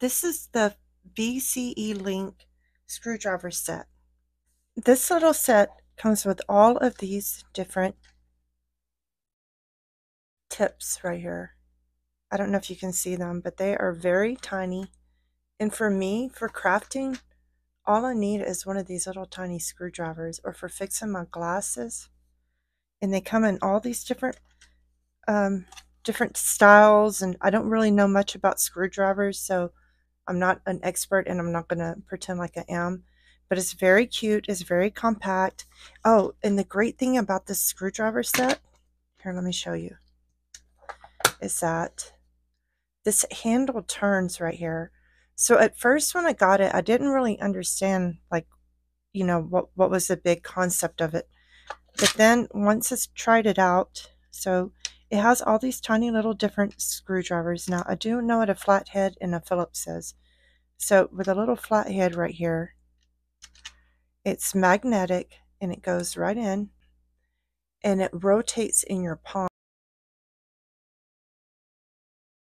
This is the VCE Link screwdriver set. This little set comes with all of these different tips right here. I don't know if you can see them, but they are very tiny. And for me, for crafting, all I need is one of these little tiny screwdrivers or for fixing my glasses. And they come in all these different um, different styles and I don't really know much about screwdrivers, so I'm not an expert and I'm not going to pretend like I am. But it's very cute. It's very compact. Oh, and the great thing about this screwdriver set, here, let me show you, is that this handle turns right here. So at first when I got it, I didn't really understand like, you know, what, what was the big concept of it. But then once I tried it out, so it has all these tiny little different screwdrivers. Now, I do know what a flathead and a Phillips is. So with a little flathead right here, it's magnetic and it goes right in and it rotates in your palm.